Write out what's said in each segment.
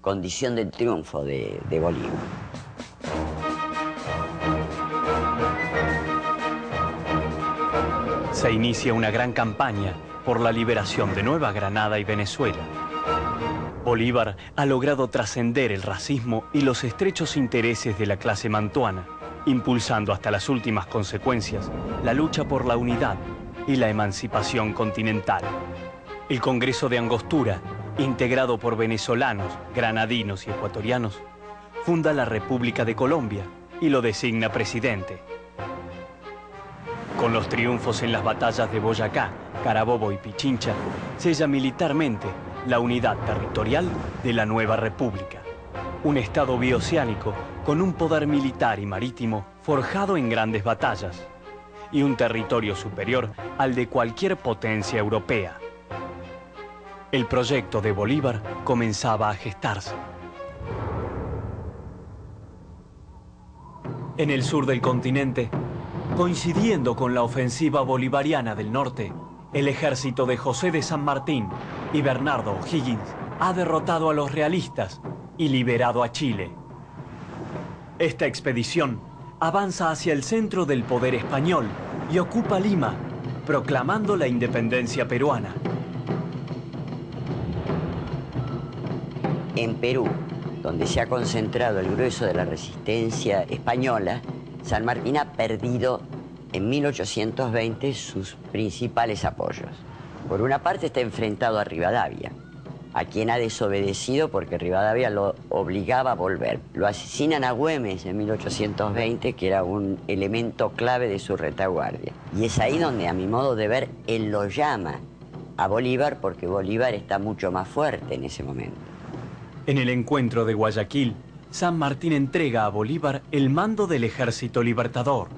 condición del triunfo de, Bolívar. Se inicia una gran campaña por la liberación de Nueva Granada y Venezuela. Bolívar ha logrado trascender el racismo y los estrechos intereses de la clase mantuana, impulsando hasta las últimas consecuencias la lucha por la unidad y la emancipación continental. El Congreso de Angostura, integrado por venezolanos, granadinos y ecuatorianos, funda la República de Colombia y lo designa presidente. Con los triunfos en las batallas de Boyacá, Carabobo y Pichincha, sella militarmente la unidad territorial de la nueva república. Un estado bioceánico con un poder militar y marítimo forjado en grandes batallas y un territorio superior al de cualquier potencia europea. El proyecto de Bolívar comenzaba a gestarse. En el sur del continente, coincidiendo con la ofensiva bolivariana del norte, el ejército de José de San Martín y Bernardo O'Higgins ha derrotado a los realistas y liberado a Chile. Esta expedición avanza hacia el centro del poder español y ocupa Lima, proclamando la independencia peruana. En Perú, donde se ha concentrado el grueso de la resistencia española, San Martín ha perdido en 1820 sus principales apoyos. Por una parte está enfrentado a Rivadavia, a quien ha desobedecido porque Rivadavia lo obligaba a volver. Lo asesinan a Güemes en 1820, que era un elemento clave de su retaguardia. Y es ahí donde, a mi modo de ver, él lo llama a Bolívar porque Bolívar está mucho más fuerte en ese momento. En el encuentro de Guayaquil, San Martín entrega a Bolívar el mando del ejército libertador.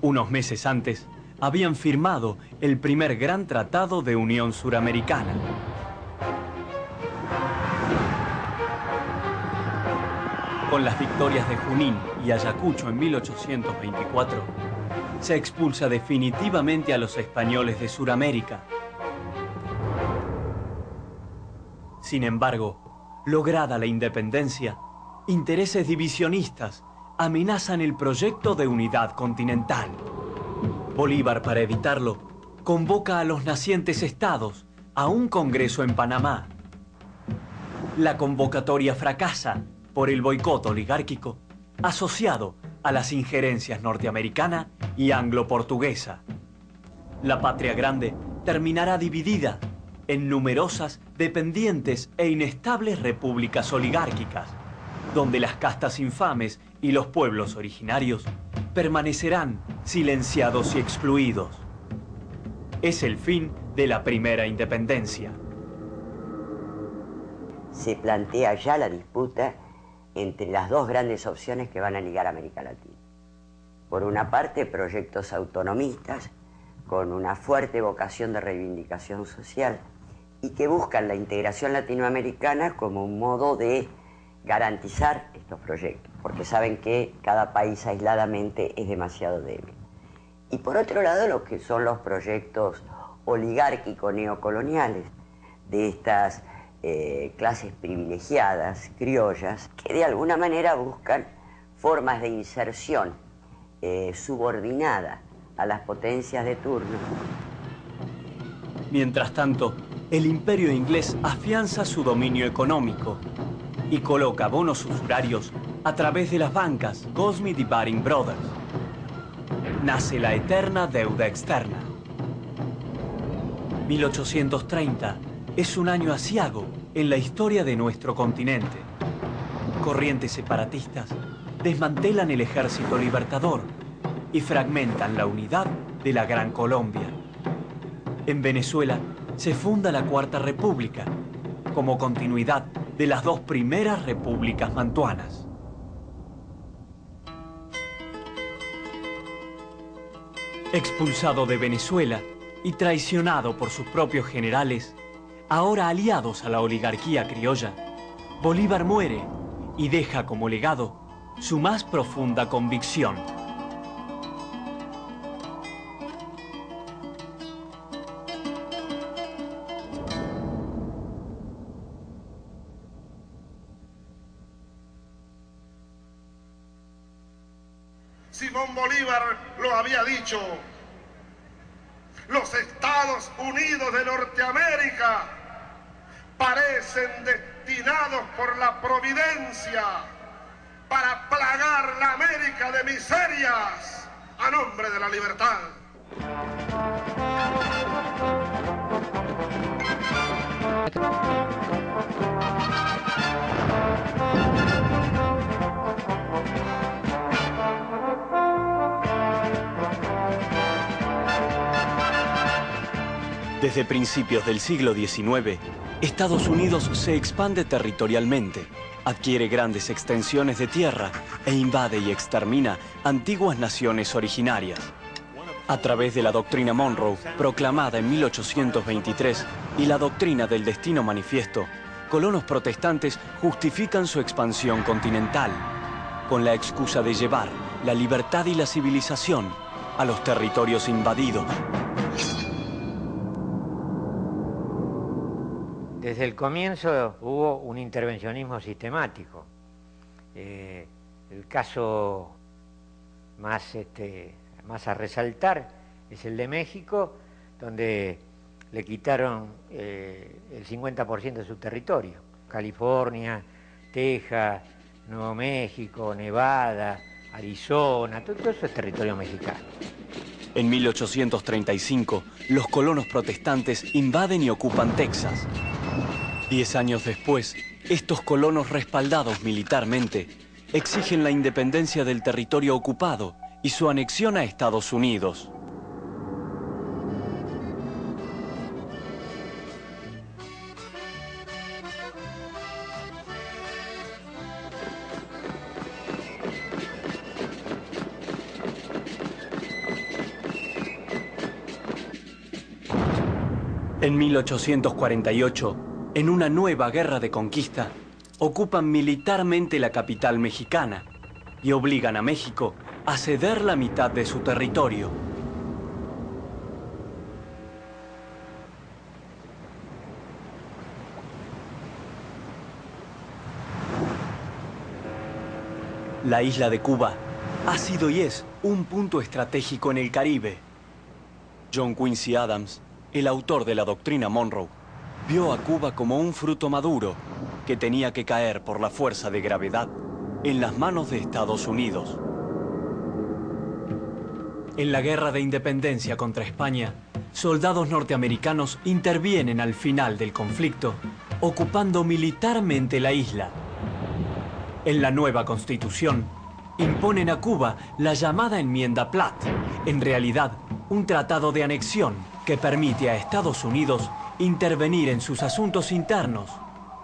Unos meses antes, habían firmado el primer gran tratado de Unión Suramericana. Con las victorias de Junín y Ayacucho en 1824, se expulsa definitivamente a los españoles de Suramérica. Sin embargo, lograda la independencia, intereses divisionistas amenazan el proyecto de unidad continental. Bolívar, para evitarlo, convoca a los nacientes estados a un congreso en Panamá. La convocatoria fracasa por el boicot oligárquico asociado a las injerencias norteamericana y anglo-portuguesa. La patria grande terminará dividida en numerosas, dependientes e inestables repúblicas oligárquicas, donde las castas infames y los pueblos originarios permanecerán silenciados y excluidos. Es el fin de la primera independencia. Se plantea ya la disputa entre las dos grandes opciones que van a ligar América Latina. Por una parte, proyectos autonomistas con una fuerte vocación de reivindicación social y que buscan la integración latinoamericana como un modo de garantizar estos proyectos, porque saben que cada país aisladamente es demasiado débil. Y por otro lado, lo que son los proyectos oligárquicos neocoloniales de estas eh, clases privilegiadas, criollas, que de alguna manera buscan formas de inserción eh, subordinada a las potencias de turno. Mientras tanto, el imperio inglés afianza su dominio económico y coloca bonos usurarios a través de las bancas Goldsmith y Baring Brothers. Nace la eterna deuda externa. 1830 es un año asiago en la historia de nuestro continente. Corrientes separatistas desmantelan el ejército libertador y fragmentan la unidad de la Gran Colombia. En Venezuela se funda la Cuarta República como continuidad de las dos primeras repúblicas mantuanas. Expulsado de Venezuela y traicionado por sus propios generales, ahora aliados a la oligarquía criolla, Bolívar muere y deja como legado su más profunda convicción. Unidos de Norteamérica parecen destinados por la providencia para plagar la América de miserias a nombre de la libertad. Desde principios del siglo XIX, Estados Unidos se expande territorialmente, adquiere grandes extensiones de tierra e invade y extermina antiguas naciones originarias. A través de la doctrina Monroe, proclamada en 1823, y la doctrina del destino manifiesto, colonos protestantes justifican su expansión continental, con la excusa de llevar la libertad y la civilización a los territorios invadidos. Desde el comienzo hubo un intervencionismo sistemático. Eh, el caso más, este, más a resaltar es el de México, donde le quitaron eh, el 50% de su territorio. California, Texas, Nuevo México, Nevada, Arizona, todo eso es territorio mexicano. En 1835, los colonos protestantes invaden y ocupan Texas. Diez años después, estos colonos respaldados militarmente exigen la independencia del territorio ocupado y su anexión a Estados Unidos. En 1848, en una nueva guerra de conquista, ocupan militarmente la capital mexicana y obligan a México a ceder la mitad de su territorio. La isla de Cuba ha sido y es un punto estratégico en el Caribe. John Quincy Adams, el autor de la doctrina Monroe, vio a Cuba como un fruto maduro que tenía que caer por la fuerza de gravedad en las manos de Estados Unidos. En la guerra de independencia contra España, soldados norteamericanos intervienen al final del conflicto, ocupando militarmente la isla. En la nueva constitución, imponen a Cuba la llamada enmienda Platt, en realidad un tratado de anexión que permite a Estados Unidos intervenir en sus asuntos internos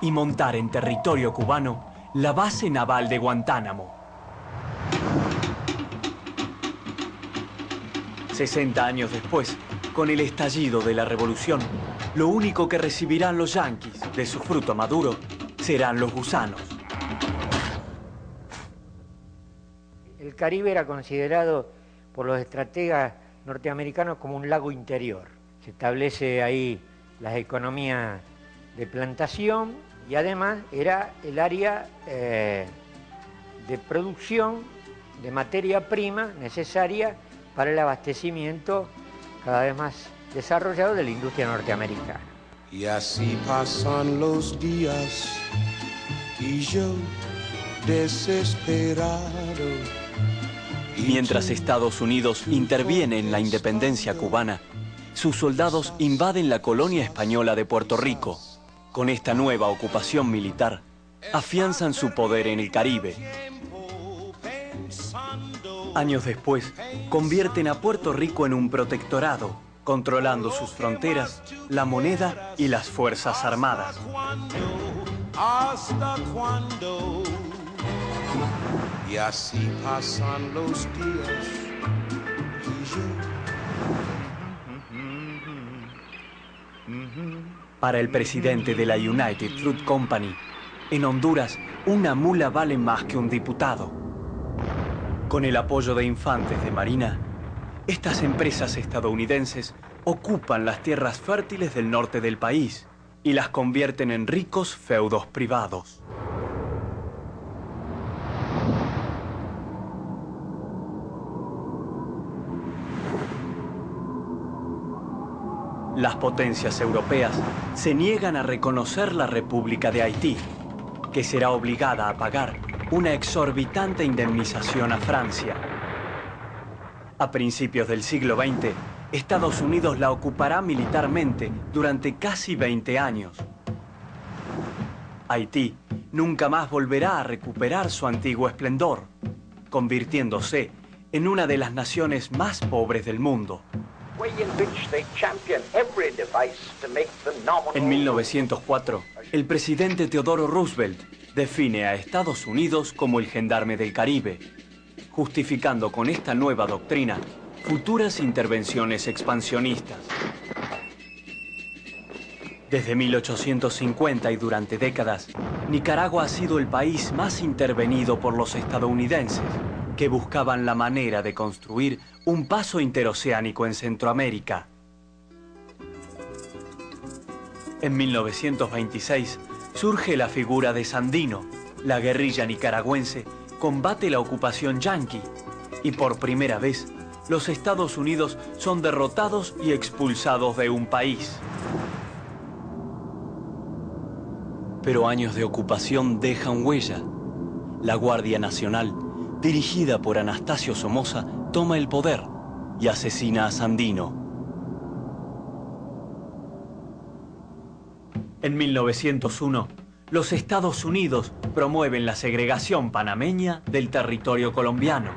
y montar en territorio cubano la base naval de Guantánamo. 60 años después, con el estallido de la revolución, lo único que recibirán los yanquis de su fruto maduro serán los gusanos. El Caribe era considerado por los estrategas norteamericanos como un lago interior. Se establece ahí las economías de plantación y además era el área eh, de producción de materia prima necesaria para el abastecimiento cada vez más desarrollado de la industria norteamericana. Y así pasan los días y yo desesperado. Mientras Estados Unidos interviene en la independencia cubana, sus soldados invaden la colonia española de Puerto Rico. Con esta nueva ocupación militar, afianzan su poder en el Caribe. Años después, convierten a Puerto Rico en un protectorado, controlando sus fronteras, la moneda y las fuerzas armadas. ¿Hasta Y así pasan los días Para el presidente de la United Fruit Company, en Honduras, una mula vale más que un diputado. Con el apoyo de infantes de Marina, estas empresas estadounidenses ocupan las tierras fértiles del norte del país y las convierten en ricos feudos privados. Las potencias europeas se niegan a reconocer la República de Haití, que será obligada a pagar una exorbitante indemnización a Francia. A principios del siglo XX, Estados Unidos la ocupará militarmente durante casi 20 años. Haití nunca más volverá a recuperar su antiguo esplendor, convirtiéndose en una de las naciones más pobres del mundo. En 1904, el presidente Teodoro Roosevelt define a Estados Unidos como el gendarme del Caribe, justificando con esta nueva doctrina futuras intervenciones expansionistas. Desde 1850 y durante décadas, Nicaragua ha sido el país más intervenido por los estadounidenses, que buscaban la manera de construir un paso interoceánico en Centroamérica. En 1926 surge la figura de Sandino. La guerrilla nicaragüense combate la ocupación yanqui y por primera vez los Estados Unidos son derrotados y expulsados de un país. Pero años de ocupación dejan huella. La Guardia Nacional, dirigida por Anastasio Somoza, toma el poder y asesina a Sandino. En 1901, los Estados Unidos promueven la segregación panameña del territorio colombiano.